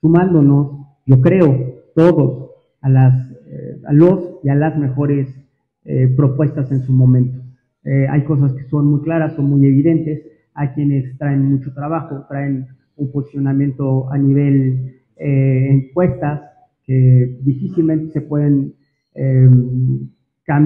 sumándonos, yo creo, todos a, las, eh, a los y a las mejores eh, propuestas en su momento. Eh, hay cosas que son muy claras, son muy evidentes, hay quienes traen mucho trabajo, traen un posicionamiento a nivel eh, encuestas que difícilmente se pueden cambiar